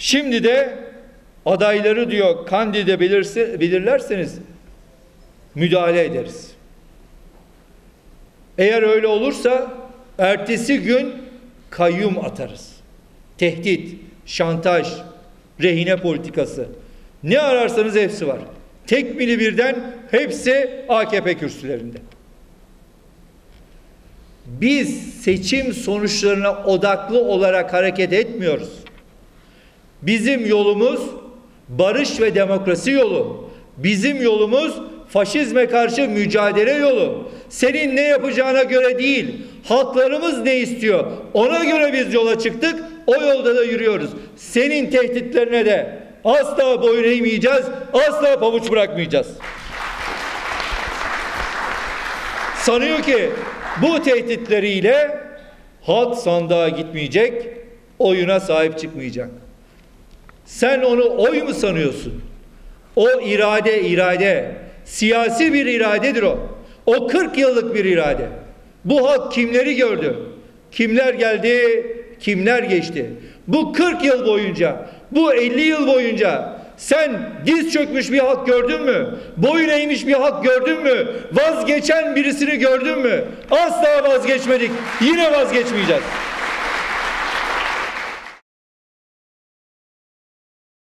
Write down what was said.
Şimdi de adayları diyor kandide belirse, belirlerseniz müdahale ederiz. Eğer öyle olursa ertesi gün kayyum atarız. Tehdit, şantaj, rehine politikası. Ne ararsanız hepsi var. Tek mili birden hepsi AKP kürsülerinde. Biz seçim sonuçlarına odaklı olarak hareket etmiyoruz. Bizim yolumuz barış ve demokrasi yolu. Bizim yolumuz faşizme karşı mücadele yolu. Senin ne yapacağına göre değil, halklarımız ne istiyor? Ona göre biz yola çıktık, o yolda da yürüyoruz. Senin tehditlerine de asla boyun eğmeyeceğiz, asla pabuç bırakmayacağız. Sanıyor ki bu tehditleriyle halk sandığa gitmeyecek, oyuna sahip çıkmayacak. Sen onu oy mu sanıyorsun? O irade irade. Siyasi bir iradedir o. O 40 yıllık bir irade. Bu halk kimleri gördü? Kimler geldi? Kimler geçti? Bu 40 yıl boyunca, bu 50 yıl boyunca sen diz çökmüş bir halk gördün mü? Boyun eğmiş bir halk gördün mü? Vazgeçen birisini gördün mü? Asla vazgeçmedik. Yine vazgeçmeyeceğiz.